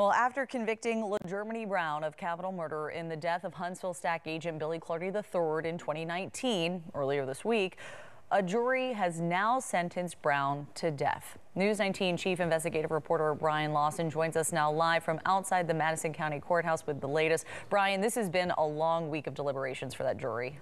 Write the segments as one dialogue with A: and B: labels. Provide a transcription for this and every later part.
A: Well, after convicting LaJeromeny Brown of capital murder in the death of Huntsville STAC agent Billy Clardy III in 2019, earlier this week, a jury has now sentenced Brown to death. News 19 chief investigative reporter Brian Lawson joins us now live from outside the Madison County Courthouse with the latest. Brian, this has been a long week of deliberations for that jury.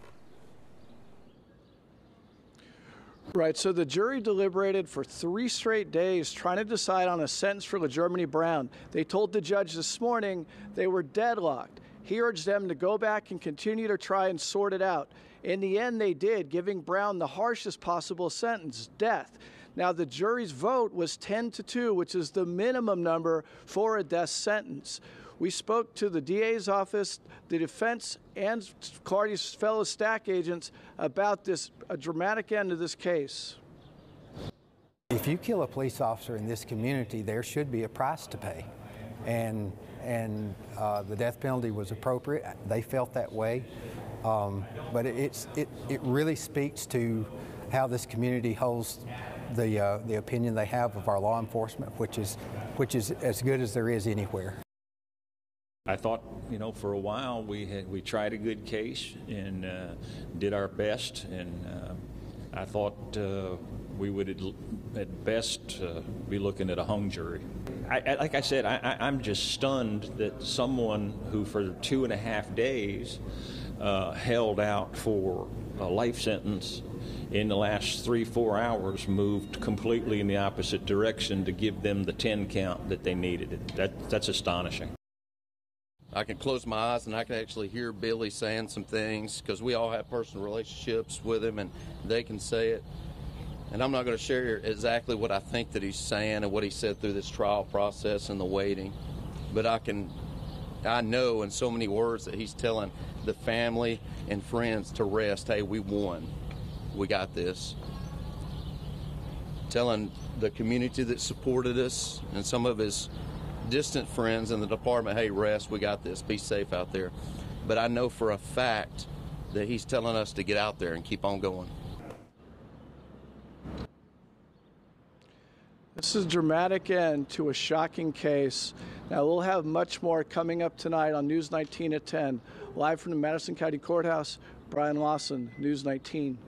B: Right, so the jury deliberated for three straight days trying to decide on a sentence for LaJeromeny Brown. They told the judge this morning they were deadlocked. He urged them to go back and continue to try and sort it out. In the end, they did, giving Brown the harshest possible sentence death. Now, the jury's vote was 10 to 2, which is the minimum number for a death sentence. We spoke to the DA's office, the defense, and Clardy's fellow STAC agents about this a dramatic end to this case.
C: If you kill a police officer in this community, there should be a price to pay. And, and uh, the death penalty was appropriate. They felt that way. Um, but it, it, it really speaks to how this community holds the, uh, the opinion they have of our law enforcement, which is, which is as good as there is anywhere.
D: I thought, you know, for a while we had, we tried a good case and uh, did our best, and uh, I thought uh, we would at best uh, be looking at a hung jury. I, I, like I said, I, am just stunned that someone who for two and a half days uh, held out for a life sentence in the last three, four hours moved completely in the opposite direction to give them the 10 count that they needed. That, that's astonishing.
E: I can close my eyes and I can actually hear Billy saying some things because we all have personal relationships with him and they can say it. And I'm not going to share exactly what I think that he's saying and what he said through this trial process and the waiting, but I can, I know in so many words that he's telling the family and friends to rest. Hey, we won. We got this. Telling the community that supported us and some of his distant friends in the department, hey, rest, we got this, be safe out there. But I know for a fact that he's telling us to get out there and keep on going.
B: This is a dramatic end to a shocking case. Now, we'll have much more coming up tonight on News 19 at 10. Live from the Madison County Courthouse, Brian Lawson, News 19.